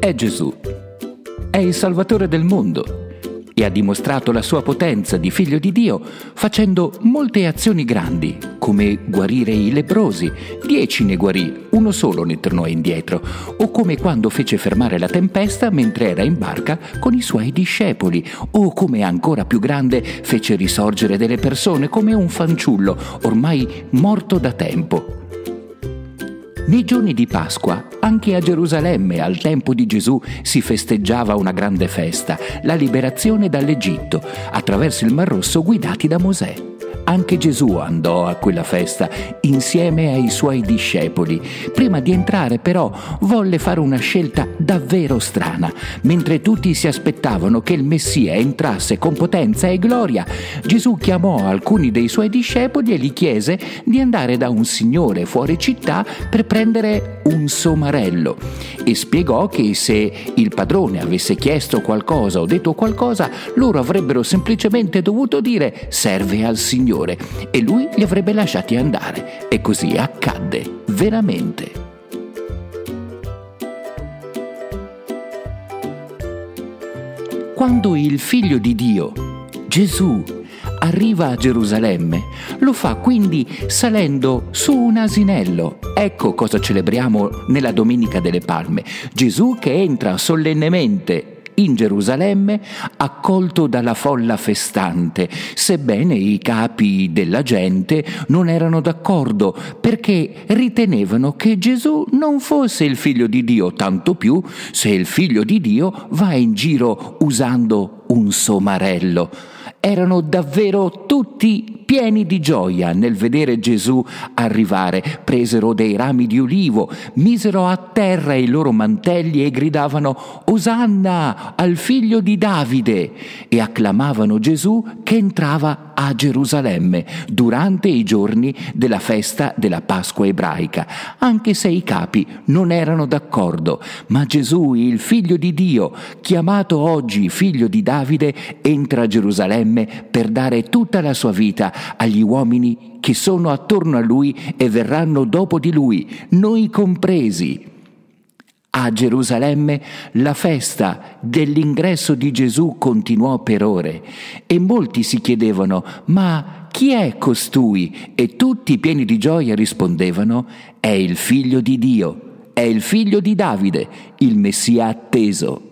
è Gesù. È il Salvatore del mondo e ha dimostrato la sua potenza di figlio di Dio facendo molte azioni grandi, come guarire i leprosi, dieci ne guarì, uno solo ne tornò indietro, o come quando fece fermare la tempesta mentre era in barca con i suoi discepoli, o come ancora più grande fece risorgere delle persone come un fanciullo ormai morto da tempo. Nei giorni di Pasqua, anche a Gerusalemme, al tempo di Gesù, si festeggiava una grande festa, la liberazione dall'Egitto, attraverso il Mar Rosso guidati da Mosè. Anche Gesù andò a quella festa insieme ai suoi discepoli. Prima di entrare però volle fare una scelta davvero strana. Mentre tutti si aspettavano che il Messia entrasse con potenza e gloria, Gesù chiamò alcuni dei suoi discepoli e gli chiese di andare da un signore fuori città per prendere un somarello e spiegò che se il padrone avesse chiesto qualcosa o detto qualcosa, loro avrebbero semplicemente dovuto dire serve al Signore Signore e lui li avrebbe lasciati andare. E così accadde veramente. Quando il figlio di Dio, Gesù, arriva a Gerusalemme, lo fa quindi salendo su un asinello. Ecco cosa celebriamo nella Domenica delle Palme. Gesù che entra solennemente in Gerusalemme accolto dalla folla festante, sebbene i capi della gente non erano d'accordo perché ritenevano che Gesù non fosse il figlio di Dio, tanto più se il figlio di Dio va in giro usando un somarello. Erano davvero tutti pieni di gioia nel vedere Gesù arrivare. Presero dei rami di ulivo, misero a terra i loro mantelli e gridavano Osanna al figlio di Davide e acclamavano Gesù che entrava a Gerusalemme durante i giorni della festa della Pasqua ebraica, anche se i capi non erano d'accordo. Ma Gesù, il figlio di Dio, chiamato oggi figlio di Davide, entra a Gerusalemme per dare tutta la sua vita agli uomini che sono attorno a lui e verranno dopo di lui, noi compresi. A Gerusalemme la festa dell'ingresso di Gesù continuò per ore e molti si chiedevano ma chi è costui? E tutti pieni di gioia rispondevano è il figlio di Dio, è il figlio di Davide, il Messia atteso.